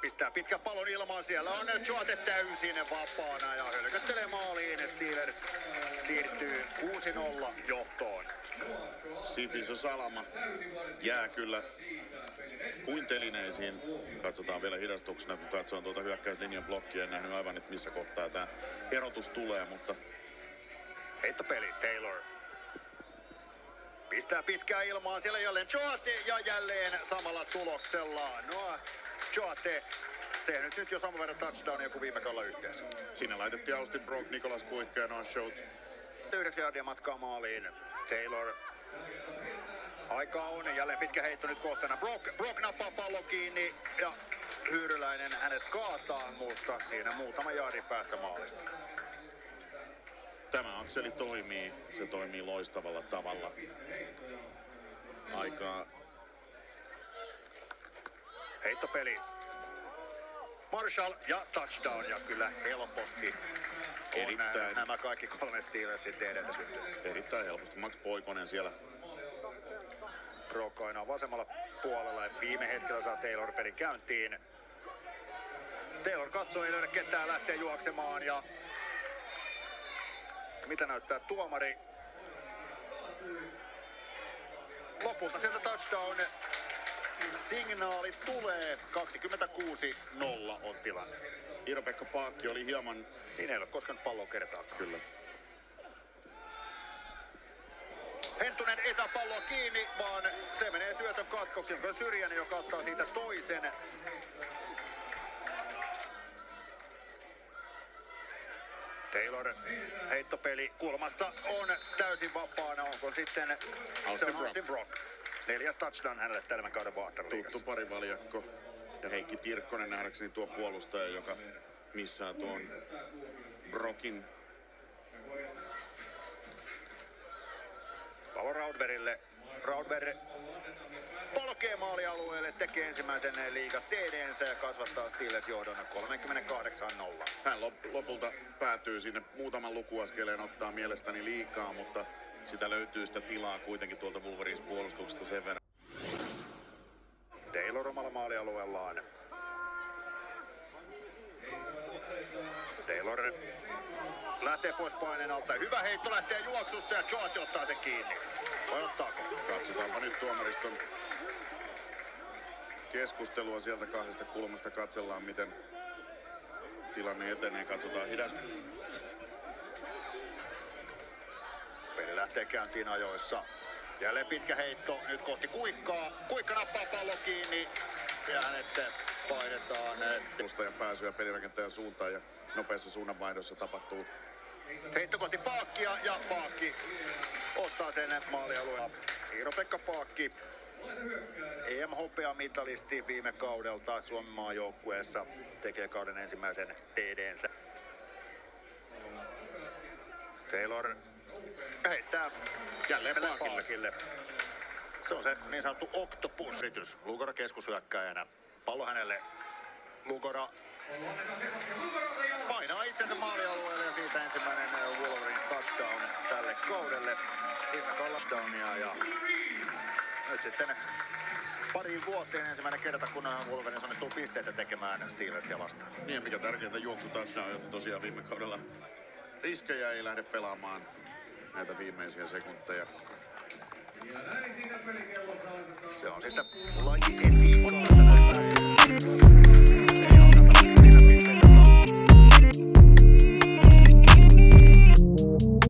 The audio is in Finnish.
pistää pitkä pallon ilmaan. Siellä on Joate täysin vapaana ja hölköttelee maaliin. Steelers siirtyy 6-0 johtoon. Sifiso Salama jää kyllä kuin telineisiin. Katsotaan vielä hidastuksena, kun katsoin tuota hyökkäyslinjan blokkia. En nähnyt aivan, että missä kohtaa tämä erotus tulee, mutta Heittopeli Taylor. Pistää pitkää ilmaan, siellä jälleen Joate ja jälleen samalla tuloksella. No, Joate tehnyt nyt jo saman verran touchdownia kuin viime kaudella yhteensä. siinä laitettiin Austin Brock, Nikolas Kuikka ja Noah Schultz. 9 jardia matkaa maaliin. Taylor. Aika on, jälleen pitkä heitto nyt kohtana. Brock, Brock nappaa pallon kiinni ja Hyyryläinen hänet kaataa, mutta siinä muutama jaari päässä maalista. Tämä akseli toimii, se toimii loistavalla tavalla. Aikaa Heittopeli. Marshall ja touchdown ja kyllä helposti on Erittäin. nämä kaikki kolme Steelersin TDtä syntynyt. erittäin helposti. Max Poikonen siellä Brock aina vasemmalla puolella ja viime hetkellä saa Taylor pelin käyntiin. Taylor katsoo, ei löydä ketään, lähtee juoksemaan ja mitä näyttää tuomari? Lopulta sieltä touchdown signaali tulee. 26-0 on tilanne. Iiro-Pekka Paakki oli hieman Siinä ei ole koskaan pallon kertaakaan. kyllä Henttunen ei saa palloa kiinni, vaan se menee syötön katkoksi. Onko Syrjänen, joka ottaa siitä toisen. Taylor heittopeli kulmassa on täysin vapaana. Onko sitten se on Brock. Austin Brock. Neljäs touchdown hänelle tämän kauden tuttu Vaahteraliigassa. parivaljakko. Ja Heikki Tirkkonen nähdäkseni tuo puolustaja, joka missaa tuon Brokin Pallo Raudverille. Raudver polkee maalialueelle, tekee ensimmäisen liiga TDnsä ja kasvattaa Steelers johdon 38-0. Hän lop- lopulta päätyy sinne muutaman lukuaskeleen ottaa mielestäni liikaa, mutta sitä löytyy sitä tilaa kuitenkin tuolta Wolverines puolustuksesta sen verran. Taylor omalla maalialueellaan. Taylor lähtee pois paineen alta. Hyvä heitto lähtee juoksusta ja Joati ottaa sen kiinni. Vai ottaako? Katsotaanpa nyt tuomariston keskustelua sieltä kahdesta kulmasta. Katsellaan, miten tilanne etenee. Katsotaan hidasta. Peli lähtee käyntiin ajoissa. Jälleen pitkä heitto nyt kohti Kuikkaa. Kuikka nappaa pallon kiinni ja hänet painetaan. Puolustajan pääsyä pelirakentajan suuntaan ja nopeassa suunnanvaihdossa tapahtuu Heitto kohti Paakkia ja Paakki ottaa sen maalialueella. Iiro-Pekka Paakki, EM-hopeamitalisti viime kaudelta Suomen maajoukkueessa, tekee kauden ensimmäisen TDnsä. Taylor heittää jälleen Paakille. Se on se niin sanottu octopus-yritys. Lugora keskushyökkäjänä. Pallo hänelle. Lugora painaa itsensä maalialueelle ja siitä ensimmäinen Wolverines touchdown tälle kaudelle. Kaudella touchdownia ja nyt sitten pariin vuoteen ensimmäinen kerta, kun Wolverines onnistuu pisteitä tekemään Steelersia vastaan. Niin mikä tärkeintä juoksu tässä on, että tosiaan viime kaudella riskejä ei lähde pelaamaan näitä viimeisiä sekunteja. Se on sitten laji etiikkaa.